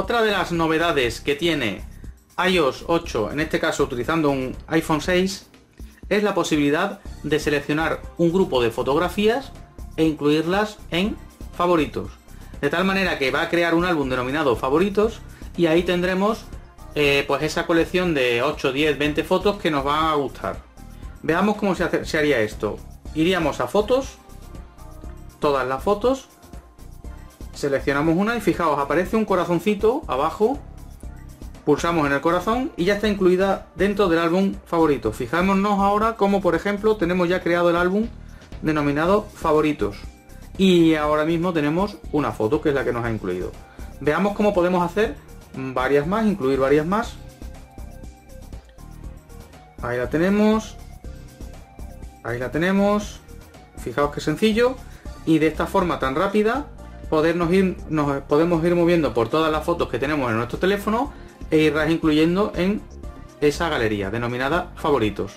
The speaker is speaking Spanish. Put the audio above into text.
Otra de las novedades que tiene iOS 8, en este caso utilizando un iPhone 6, es la posibilidad de seleccionar un grupo de fotografías e incluirlas en favoritos. De tal manera que va a crear un álbum denominado favoritos y ahí tendremos eh, pues esa colección de 8, 10, 20 fotos que nos van a gustar. Veamos cómo se, se haría esto. Iríamos a fotos, todas las fotos, seleccionamos una y fijaos, aparece un corazoncito abajo, pulsamos en el corazón y ya está incluida dentro del álbum favorito. Fijémonos ahora como por ejemplo tenemos ya creado el álbum denominado favoritos y ahora mismo tenemos una foto que es la que nos ha incluido. Veamos cómo podemos hacer varias más, incluir varias más. Ahí la tenemos. Ahí la tenemos. Fijaos qué sencillo. Y de esta forma tan rápida podernos ir, nos podemos ir moviendo por todas las fotos que tenemos en nuestro teléfono e irlas incluyendo en esa galería denominada favoritos.